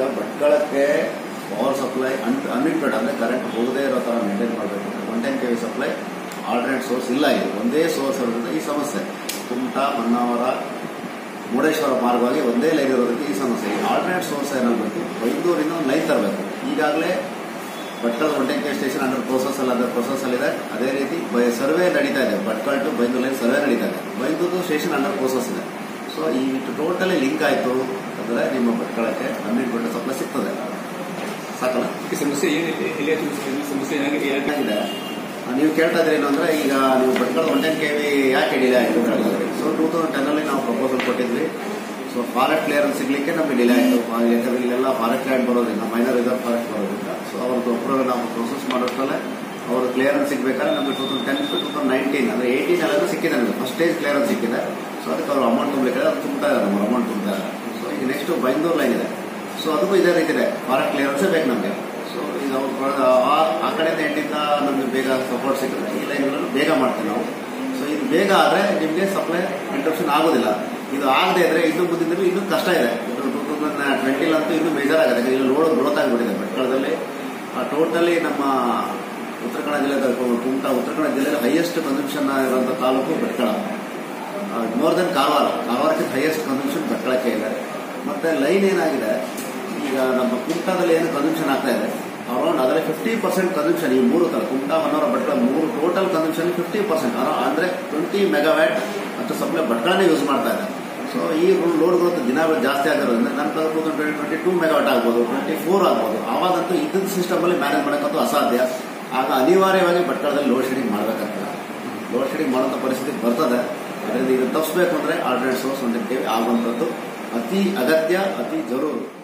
ಈಗ ಭಟ್ಕಳಕ್ಕೆ power supply un unlimited ಅಂದರೆ ಕರೆಂಟ್ ಹೋಗದೇ ಇರೋ ಥರ ಮೇಂಟೈನ್ ಮಾಡಬೇಕು. One ten K V supply alternate source ಇಲ್ಲ ಇದು. ಒಂದೇ ಸೋರ್ಸ್ ಇರೋದ್ರಿಂದ ಈ ಸಮಸ್ಯೆ. ಕುಮಟಾ ಹೊನ್ನಾವರ ಮುರುಡೇಶ್ವರ ಮಾರ್ಗವಾಗಿ ಒಂದೇ ಲೈನ್ ಇರೋದಕ್ಕೆ ಈ ಸಮಸ್ಯೆ. ಈ ಆಲ್ಟರ್ನೇಟ್ ಸೋರ್ಸ್ ಏನಾಗಬೇಕು ಬೈಂದೂರಿಂದ ಒಂದು ಲೈನ್ ತರಬೇಕು. ಈಗಾಗಲೇ Bhatkal K station under process ಅಲ್ಲಿ ಅದರ ಪ್ರೋಸೆಸ್ ಅಲ್ಲಿದೆ ಅದೇ ರೀತಿ ಸರ್ವೆ ನಡೀತಾ ಇದೆ. Bhatkal to Byndoor line survey ನಡೀತಾ ಇದೆ. ಬೈಂದೂರು ಸ್ಟೇಷನ್ ಅಂಡರ್ ಪ್ರೋಸೆಸ್ ಇದೆ. ಸೊ ಈ ಟೋಟಲಿ ಲಿಂಕ್ ಆಯಿತು ಅಂದರೆ ನಿಮ್ಮ ಭಟ್ಕಳಕ್ಕೆ ಅನ್ಲಿಮಿಟೆಡ್ ಸಪ್ಲೈ ಸಿಗ್ತದೆ. ಸಾಕಲ್ಲ? ಈ ಸಮಸ್ಯೆ ಏನಿದೆ? ಸಮಸ್ಯೆ? ಏನಾಗಿದೆ? ನೀವು ಕೇಳ್ತಾ ಏನು ಏನಂದ್ರೆ ಈಗ ನೀವು Bhatkal one ten K V ಯಾಕೆ ಡಿಲೇ ಆಯಿತು ಸೊ ಟೂ ತೌಸಂಡ್ ಟೆನಲ್ಲಿ ನಾವು ಪ್ರಪೋಸಲ್ ಕೊಟ್ಟಿದ್ವಿ. ಸೊ ಫಾರೆಸ್ಟ್ ಕ್ಲಿಯರೆನ್ಸ್ ಸಿಗ್ಲಿಕ್ಕೆ ನಮಗೆ ಡಿಲೇ ಆಯಿತು. ಯಾಕಂದ್ರೆ ಇಲ್ಲೆಲ್ಲ ಫಾರೆಸ್ಟ್ ಲ್ಯಾಂಡ್ ಬರೋದ್ರಿಂದ ಮೈನರ್ ರಿಸರ್ವ್ ಫಾರೆಸ್ಟ್ ಬರೋದ್ರಿಂದ. ಸೊ ಅವ್ರದ್ದು ಅಪ್ರೂವಲ್ ನಾವು ಪ್ರೊಸೆಸ್ ಮಾಡೋಷ್ಟರಲ್ಲೇ ಅವರು ಕ್ಲಿಯರೆನ್ಸ್ ಸಿಗ್ಬೇಕಾದ್ರೆ ನಮಗೆ two thousand ten to two thousand nineteen ಅಂದರೆ ಏಯ್ಟೀನ್ ಅಲ್ಲೂ ಸಿಕ್ಕಿದೆ ನಮಗೆ. ಫಸ್ಟ್ ಸ್ಟೇಜ್ ಕ್ಲಿಯರೆನ್ಸ್ ಸಿಕ್ಕಿದೆ. ಅದಕ್ಕೆ ಅವರು ಅಮೌಂಟ್ ತುಂಬಬೇಕಾದ್ರೆ ಅದು ತುಂಬ್ತಾ ಇದ್ದಾರೆ ನಮ್ಮ ಅಮೌಂಟ್ ತುಂಬ ಸೊ ಈಗ ನೆಕ್ಸ್ಟ್ ಬೈಂದೂರ್ ಲೈನ್ ಇದೆ. ಸೊ ಅದಕ್ಕೂ ಇದೇ ರೀತಿ ಇದೆ. ಫಾರೆಸ್ಟ್ ಕ್ಲಿಯರೆನ್ಸೇ ಬೇಕು ನಮಗೆ. ಸೊ ಈಗ ಅವ್ರು ಆ- ಕಡೆಯಿಂದ ಎಂಟಿಂದ ನಮಗೆ ಬೇಗ ಸಪೋರ್ಟ್ ಸಿಗುತ್ತೆ. ಈ ಲೈನ್ಗಳನ್ನು ಬೇಗ ಮಾಡ್ತೀವಿ ನಾವು. ಸೊ ಇದು ಬೇಗ ಆದರೆ ನಿಮಗೆ ಸಪ್ಲೈ ಇಂಟ್ರಪ್ಷನ್ ಆಗೋದಿಲ್ಲ. ಇದು ಆಗದೆ ಇದ್ರೆ ಇನ್ನೂ ಮುಂದಿದ್ರೆ ಇನ್ನೂ ಕಷ್ಟ ಇದೆ. ಟೂ ತೌಸಂಡ್ ಟ್ವೆಂಟಿಲಂತೂ ಇನ್ನೂ ಮೇಜರ್ ಆಗಿದೆ ಇಲ್ಲಿ ಲೋಡ್ ಗ್ರೋತ್ ಆಗಿಬಿಟ್ಟಿದೆ. ಭಟ್ಕಳದಲ್ಲಿ ಟೋಟಲಿ ನಮ್ಮ ಉತ್ತರ ಕನ್ನಡ ಜಿಲ್ಲೆ ಕುಮಟಾ ಉತ್ತರ ಕನ್ನಡ ಜಿಲ್ಲೆಯಲ್ಲಿ ಹೈಯೆಸ್ಟ್ ಕನ್ಸಂಪ್ಷನ್ ಇರುವಂಥ ತಾಲೂಕು ಭಟ್ಕಳ ಮೋರ್ ದೆನ್ ಕಾರವಾರ ಕಾರವಾರಕ್ಕಿಂತ ಹೈಯೆಸ್ಟ್ ಕನ್ಸಂಪ್ಷನ್ ಬಟ್ಟಳಕ್ಕೆ ಇದೆ. ಮತ್ತೆ ಲೈನ್ ಏನಾಗಿದೆ? ಈಗ ನಮ್ಮ ಕುಮಟಾದಲ್ಲಿ ಏನು ಕನ್ಸಂಪ್ಷನ್ ಆಗ್ತಾ ಇದೆ? ಅರೌಂಡ್ ಅದರಲ್ಲಿ ಫಿಫ್ಟಿ ಪರ್ಸೆಂಟ್ ಕನ್ಸಂಪ್ಷನ್ ಈ ಮೂರು ತರ. ಕುಮಟಾ ಮನೋರ ಭಟ್ಕಳ ಮೂರು ಟೋಟಲ್ ಕನ್ಸಂಪ್ಷನ್ ಫಿಫ್ಟಿ ಪರ್ಸೆಂಟ್ ಅಂದ್ರೆ ಟ್ವೆಂಟಿ ಮೆಗಾವ್ಯಾಟ್ ಮತ್ತು ಸಪ್ಲೈ ಭಟ್ಕಳನೇ ಯೂಸ್ ಮಾಡ್ತಾ ಇದೆ. ಸೊ ಈ ಲೋಡ್ ಗ್ರೋತ್ ದಿನ ಜಾಸ್ತಿ ಆಗಿರೋದ್ರಿಂದ ನನ್ನ two twenty twenty two megawatt ಆಗ್ಬೋದು ಟ್ವೆಂಟಿ ಫೋರ್ ಆಗ್ಬೋದು. ಆವಾಗಂತೂ ಇದ್ದ ಸಿಸ್ಟಮ್ ಅಲ್ಲಿ ಮ್ಯಾನೇಜ್ ಮಾಡೋಕ್ಕಂತೂ ಅಸಾಧ್ಯ. ಆಗ ಅನಿವಾರ್ಯವಾಗಿ ಭಟ್ಕಳದಲ್ಲಿ ಲೋಡ್ ಶೆಡಿಂಗ್ ಮಾಡಬೇಕಾಗ್ತದೆ. ಲೋಡ್ ಶೆಡಿಂಗ್ ಮಾಡುವಂಥ ಪರಿಸ್ಥಿತಿ ಬರ್ತದೆ. ಅದರಿಂದ ಇದನ್ನು ತಪ್ಪಿಸಬೇಕು ಅಂದ್ರೆ ಸೋರ್ಸ್ ಒಂದು ಆಗುವಂಥದ್ದು ಅತಿ ಅಗತ್ಯ ಅತಿ ಜರೂರು.